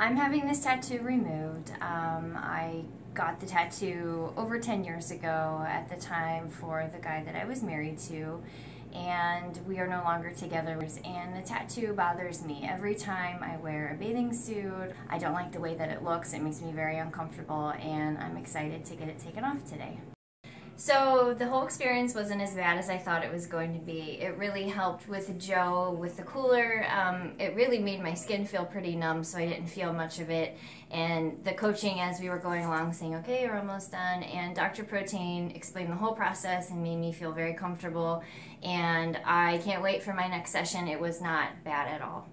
I'm having this tattoo removed. Um, I got the tattoo over 10 years ago at the time for the guy that I was married to and we are no longer together and the tattoo bothers me every time I wear a bathing suit. I don't like the way that it looks. It makes me very uncomfortable and I'm excited to get it taken off today. So the whole experience wasn't as bad as I thought it was going to be. It really helped with Joe, with the cooler. Um, it really made my skin feel pretty numb, so I didn't feel much of it. And the coaching as we were going along saying, okay, you're almost done. And Dr. Protein explained the whole process and made me feel very comfortable. And I can't wait for my next session. It was not bad at all.